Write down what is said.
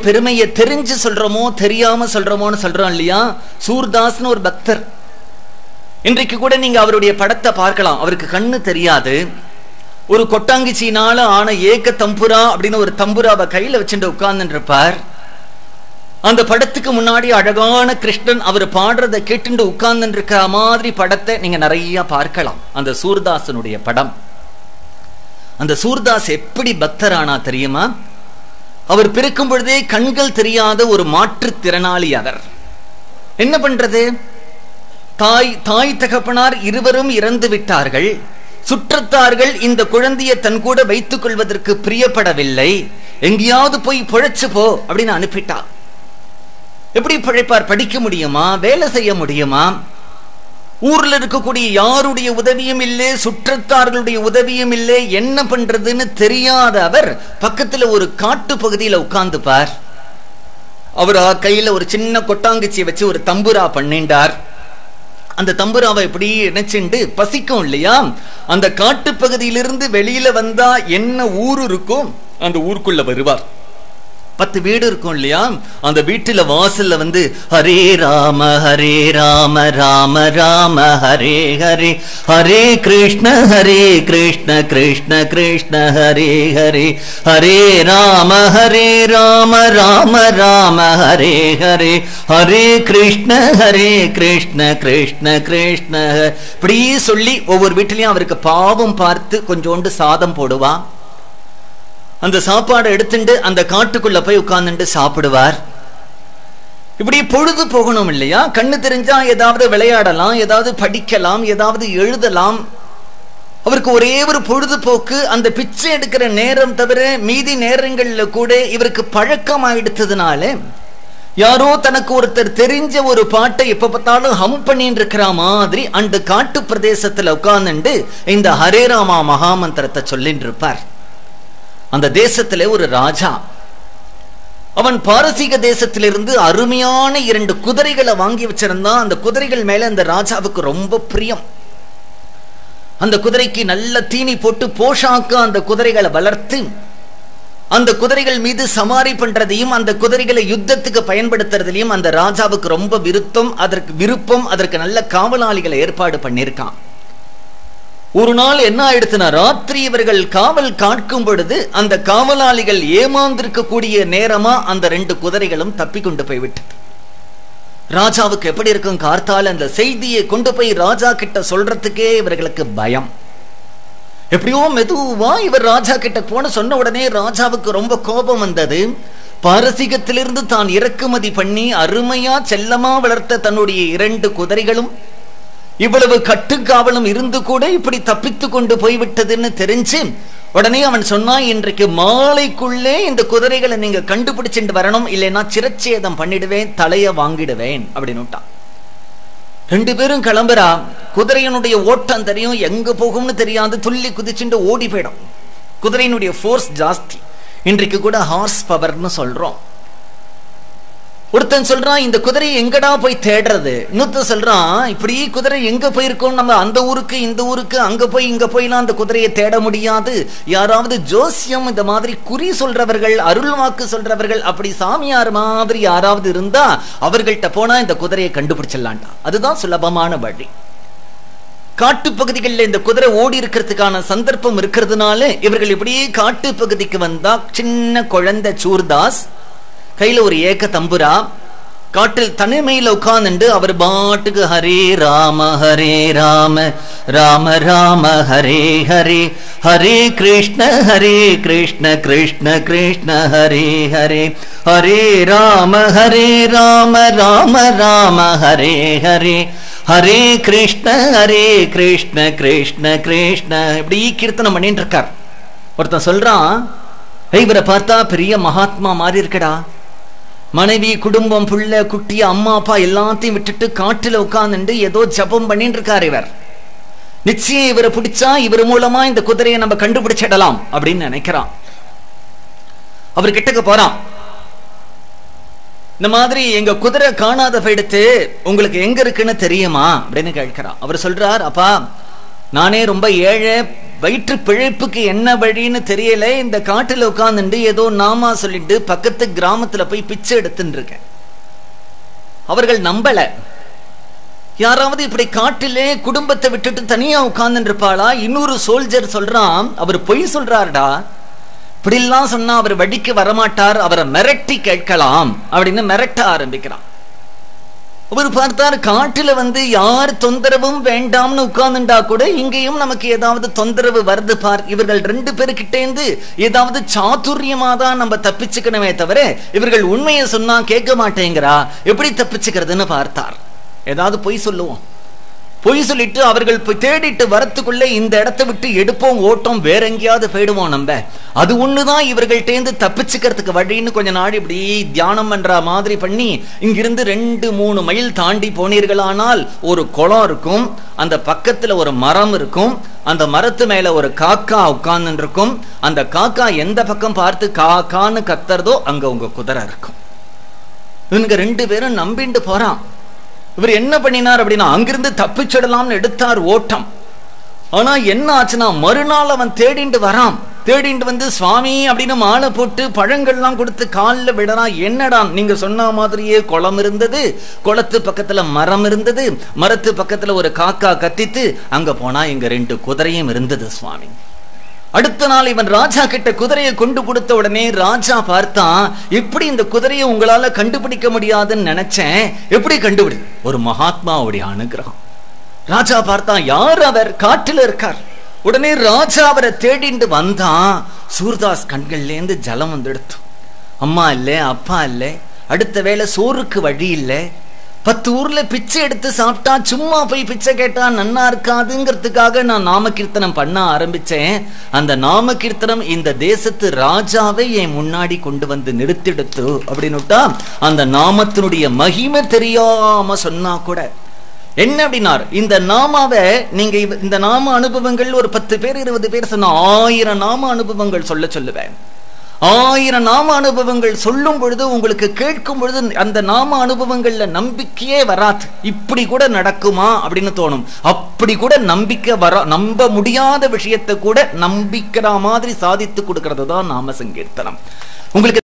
பெருமையை தெரிஞ்சு சொல்றோமோ தெரியாம சொல்றோமோன்னு சொல்றோம் இல்லையா? சூர்தாஸ்னு ஒரு பக்தர். இன்றைக்கு கூட நீங்க அவருடைய படத்தை பார்க்கலாம். அவருக்கு கண்ணு தெரியாது. ஒரு கொட்டாங்கிச்சினால ஆன ஏக தம்புரா அப்படின்னு ஒரு தம்புராவை கையில வச்சுட்டு உட்கார்ந்துருப்பார். இருப்பார் அந்த படத்துக்கு முன்னாடி அழகான கிருஷ்ணன் அவர் பாடுறதை கேட்டு உட்கார்ந்துருக்கிற மாதிரி படத்தை நீங்க நிறைய பார்க்கலாம். அந்த சூர்தாசனுடைய படம். அந்த சூர்தாஸ் எப்படி பக்தரானா தெரியுமா? அவர் பிறக்கும் பொழுதே கண்கள் தெரியாத ஒரு மாற்றுத்திறனாளி அவர். என்ன பண்றது? தாய் தாய் தகப்பனார் இருவரும் இறந்து விட்டார்கள். சுற்றத்தார்கள் இந்த குழந்தையை தன் கூட வைத்துக் கொள்வதற்கு பிரியப்படவில்லை. எங்கேயாவது போய் பிழைச்சு போ அப்படின்னு அனுப்பிட்டா. எப்படி பிழைப்பார்? படிக்க முடியுமா? வேலை செய்ய முடியுமா? ஊர்ல இருக்கக்கூடிய யாருடைய உதவியும் இல்லை சுற்றத்தார்களுடைய உதவியும் இல்லை என்ன பண்றதுன்னு தெரியாத அவர் பக்கத்துல ஒரு காட்டு பகுதியில உட்கார்ந்துப்பார். அவர் கையில ஒரு சின்ன கொட்டாங்குச்சியை வச்சு ஒரு தம்புரா பண்ணிண்டார். அந்த தம்புராவை இப்படி நினைச்சுண்டு பசிக்கும் இல்லையா? அந்த காட்டு பகுதியிலிருந்து வெளியில வந்தா என்ன ஊர் இருக்கும்? அந்த ஊருக்குள்ள வருவார். பத்து வீடு இருக்கும் இல்லையா? அந்த வீட்டில் வாசல்ல வந்து ஹரே ராம ஹரே ராம ராம ராம ஹரே ஹரே ஹரே கிருஷ்ண ஹரே கிருஷ்ண கிருஷ்ண கிருஷ்ண ஹரே ஹரே ஹரே ராம ஹரே ராம ராம ராம ஹரே ஹரே ஹரே கிருஷ்ண ஹரே கிருஷ்ண கிருஷ்ண கிருஷ்ண இப்படி சொல்லி ஒவ்வொரு வீட்டிலையும் அவருக்கு பாவம் பார்த்து கொஞ்சோண்டு சாதம் போடுவான் அந்த சாப்பாடை எடுத்துட்டு அந்த காட்டுக்குள்ள போய் உட்கார்ந்துட்டு சாப்பிடுவார். இப்படி பொழுது போகணும் இல்லையா? கண்ணு தெரிஞ்சா ஏதாவது விளையாடலாம் ஏதாவது படிக்கலாம் ஏதாவது எழுதலாம். அவருக்கு ஒரே ஒரு பொழுதுபோக்கு அந்த பிச்சை எடுக்கிற நேரம் தவிர மீதி நேரங்களில் கூட இவருக்கு பழக்கம் ஆயிடுத்ததுனால யாரோ தனக்கு ஒருத்தர் தெரிஞ்ச ஒரு பாட்டை எப்ப பார்த்தாலும் ஹம் பண்ணிட்டு இருக்கிற மாதிரி அந்த காட்டு பிரதேசத்துல உட்கார்ந்துட்டு இந்த ஹரே ராமா மகாமந்திரத்தை சொல்லிட்டு இருப்பார். அந்த தேசத்தில் ஒரு ராஜா. அவன் பாரசீக தேசத்திலிருந்து அருமையான இரண்டு குதிரைகளை வாங்கி வச்சிருந்தான். அந்த குதிரைகள் மேல அந்த ராஜாவுக்கு ரொம்ப பிரியம். அந்த குதிரைக்கு நல்ல தீனி போட்டு போஷாக்க அந்த குதிரைகளை வளர்த்து அந்த குதிரைகள் மீது சமாரி பண்றதையும் அந்த குதிரைகளை யுத்தத்துக்கு பயன்படுத்துறதுலையும் அந்த ராஜாவுக்கு ரொம்ப விருத்தம் அதற்கு விருப்பம் அதற்கு நல்ல காவலாளிகளை ஏற்பாடு பண்ணியிருக்கான். ஒரு நாள் என்ன ஆயிடுச்சுன்னா ராத்திரி இவர்கள் காவல் காட்கும் பொழுது அந்த காவலாளிகள் ஏமாந்திருக்கக்கூடிய நேரமா அந்த ரெண்டு குதிரைகளும் தப்பி கொண்டு போய்விட்டது. ராஜாவுக்கு எப்படி இருக்கும் கார்த்தால்? அந்த செய்தியை கொண்டு போய் ராஜா கிட்ட சொல்றதுக்கே இவர்களுக்கு பயம். எப்படியோ மெதுவா இவர் ராஜா கிட்ட போன சொன்ன உடனே ராஜாவுக்கு ரொம்ப கோபம் வந்தது. பாரசீகத்திலிருந்து தான் இறக்குமதி பண்ணி அருமையா செல்லமா வளர்த்த தன்னுடைய இரண்டு குதிரைகளும் இவ்வளவு கட்டுக்காவலும் இருந்து கூட இப்படி தப்பித்து கொண்டு போய்விட்டதுன்னு தெரிஞ்சு உடனே அவன் சொன்னான் இன்றைக்கு மாலைக்குள்ளே இந்த குதிரைகளை நீங்க கண்டுபிடிச்சிட்டு வரணும் இல்லைன்னா சிரச்சேதம் பண்ணிடுவேன் தலைய வாங்கிடுவேன் அப்படின்னு ரெண்டு பேரும் கிளம்புறா குதிரையினுடைய ஓட்டம் தெரியும் எங்க போகும்னு தெரியாது துள்ளி குதிச்சுட்டு ஓடி போயிடும். குதிரையினுடைய ஃபோர்ஸ் ஜாஸ்தி. இன்றைக்கு கூட ஹார்ஸ் பவர்னு சொல்றோம். ஒருத்தன் சொல்றான் இந்த குதிரையை எங்கடா போய் தேடுறது? இன்னொருத்தன் சொல்றான் இப்படி குதிரை எங்க போயிருக்கோம் நம்ம அந்த ஊருக்கு இந்த ஊருக்கு அங்க போய் இங்க போய்லாம் அந்த குதிரையை தேட முடியாது. யாராவது ஜோசியம் இந்த மாதிரி குறி சொல்றவர்கள் அருள் வாக்கு சொல்றவர்கள் அப்படி சாமியார் மாதிரி யாராவது இருந்தா அவர்கள்ட்ட போனா இந்த குதிரையை கண்டுபிடிச்சிடலாம்டா அதுதான் சுலபமான வழி. காட்டு பகுதிகளில் இந்த குதிரை ஓடி இருக்கிறதுக்கான சந்தர்ப்பம் இருக்கிறதுனால இவர்கள் இப்படியே காட்டு பகுதிக்கு வந்தா சின்ன குழந்தை சூர்தாஸ் கையில் ஒரு ஏக்க தம்புரா காட்டில் தனிமையில் உட்கார்ந்துண்டு அவர் பாட்டுக்கு ஹரே ராம ஹரே ராம ராம ராம ஹரே ஹரே ஹரே கிருஷ்ண ஹரே கிருஷ்ண கிருஷ்ண கிருஷ்ண ஹரே ஹரே ஹரே ராம ஹரே ராம ராம ராம ஹரே ஹரே ஹரே கிருஷ்ண ஹரே கிருஷ்ண கிருஷ்ண கிருஷ்ண. இப்படி கீர்த்தனம் பண்ணிட்டு இருக்கார். ஒருத்தன் சொல்றான் இவரை பார்த்தா பெரிய மகாத்மா மாறி இருக்கடா. மனைவி குடும்பம் புள்ள குட்டி அம்மா அப்பா எல்லாத்தையும் விட்டுட்டு காட்டுல உட்காந்துட்டு ஏதோ ஜபம் பண்ணிட்டு இருக்கார் இவர். நிச்சயம் இவரை பிடிச்சா இவர் மூலமா இந்த குதிரையை நம்ம கண்டுபிடிச்சிடலாம் அப்படின்னு நினைக்கிறான். அவர் கிட்டக்கு போறான். இந்த மாதிரி எங்க குதிரை காணாத போயிடுத்து உங்களுக்கு எங்க இருக்குன்னு தெரியுமா? அப்படின்னு கேட்கிறான். அவர் சொல்றார் அப்பா நானே ரொம்ப ஏழை வயிற்று பிழைப்புக்கு என்ன வழின்னு தெரியல. இந்த காட்டில் உட்காந்துட்டு ஏதோ நாமா சொல்லிட்டு பக்கத்து கிராமத்துல போய் பிச்சை எடுத்துட்டு இருக்கேன். அவர்கள் நம்பல. யாராவது இப்படி காட்டிலே குடும்பத்தை விட்டுட்டு தனியா உட்கார்ந்துருப்பாளா இருப்பாளா? இன்னொரு சோல்ஜர் சொல்றான். அவர் பொய் சொல்றாருடா. இப்படிலாம் சொன்னா அவர் வடிக்கு வரமாட்டார். அவரை மிரட்டி கேட்கலாம் அப்படின்னு மிரட்ட ஆரம்பிக்கிறான். அவர் பார்த்தார் காட்டுல வந்து யார் தொந்தரவும் வேண்டாம்னு உட்கார்ந்துட்டா கூட இங்கேயும் நமக்கு ஏதாவது தொந்தரவு வருது பார். இவர்கள் ரெண்டு பேருக்கிட்டேந்து ஏதாவது சாதுரியமா தான் நம்ம தப்பிச்சுக்கணுமே தவிர இவர்கள் உண்மையை சொன்னா கேட்க மாட்டேங்கிறா. எப்படி தப்பிச்சுக்கிறதுன்னு பார்த்தார். ஏதாவது பொய் சொல்லுவோம். பொய் சொல்லிட்டு அவர்கள் போய் தேடிட்டு வரத்துக்குள்ளே இந்த இடத்தை விட்டு எடுப்போம் ஓட்டம் வேற எங்கேயாவது போயிடுவோம் நம்ம அது ஒண்ணுதான் இவர்கள்ட்டேந்து தப்பிச்சுக்கிறதுக்கு வழின்னு கொஞ்ச நாள் இப்படி தியானம் பண்ற மாதிரி பண்ணி இங்கிருந்து ரெண்டு மூணு மைல் தாண்டி போனீர்களானால் ஒரு குளம் இருக்கும் அந்த பக்கத்துல ஒரு மரம் இருக்கும் அந்த மரத்து மேல ஒரு காக்கா உட்கார்ந்து இருக்கும் அந்த காக்கா எந்த பக்கம் பார்த்து காக்கான்னு கத்துறதோ அங்க உங்க குதிரை இருக்கும். இவனுங்க ரெண்டு பேரும் நம்பிண்டு போறான். இவர் என்ன பண்ணினார் அப்படின்னா அங்கிருந்து தப்பிச்சிடலாம்னு எடுத்தார் ஓட்டம். ஆனா என்ன ஆச்சுன்னா மறுநாள் அவன் தேடிண்டு வரான். தேடிண்டு வந்து சுவாமி அப்படின்னு மாலை போட்டு பழங்கள்லாம் கொடுத்து காலில் விடறான் என்னடா நீங்க சொன்ன மாதிரியே குளம் இருந்தது குளத்து பக்கத்துல மரம் இருந்தது மரத்து பக்கத்துல ஒரு காக்கா கத்தித்து அங்க போனா எங்க ரெண்டு குதிரையும் இருந்தது சுவாமி. அடுத்த நாள் இவன் ராஜா கிட்ட குதிரையை கொண்டு கொடுத்த உடனே ராஜா பார்த்தான் எப்படி இந்த குதிரையை உங்களால கண்டுபிடிக்க முடியாதுன்னு நினைச்சேன். எப்படி கண்டுபிடி? ஒரு மகாத்மாவுடைய அனுகிரகம். ராஜா பார்த்தான் யார் அவர்? காட்டில் இருக்கார். உடனே ராஜா அவரை தேடிண்டு வந்தான். சூர்தாஸ் கண்கள்லேருந்து ஜலம் வந்துடுத்து. அம்மா இல்லை அப்பா இல்லை. அடுத்த வேளை சோறுக்கு வழி இல்லை. பத்து ஊர்ல பிச்சை எடுத்து சாப்பிட்டா சும்மா போய் பிச்சை கேட்டா நன்னா இருக்காதுங்கிறதுக்காக நான் நாம கீர்த்தனம் பண்ண ஆரம்பிச்சேன். அந்த நாம கீர்த்தனம் இந்த தேசத்து ராஜாவை என் முன்னாடி கொண்டு வந்து நிறுத்திடுத்து அப்படின்னுட்டா அந்த நாமத்தினுடைய மகிமை தெரியாம சொன்னா கூட. என்ன அப்படின்னார்? இந்த நாமாவை நீங்க இந்த நாம அனுபவங்கள் ஒரு பத்து பேர் இருபது பேர் சொன்ன ஆயிரம் நாம அனுபவங்கள் சொல்ல சொல்லுவேன். ஆயிரம் நாம அனுபவங்கள் சொல்லும் பொழுது உங்களுக்கு கேட்கும் பொழுது அந்த நாம அனுபவங்கள்ல நம்பிக்கையே வராது. இப்படி கூட நடக்குமா அப்படின்னு தோணும். அப்படி கூட நம்பிக்கை வர நம்ப முடியாத விஷயத்தை கூட நம்பிக்கிற மாதிரி சாதித்து கொடுக்கறது தான் நாம சங்கீர்த்தனம். உங்களுக்கு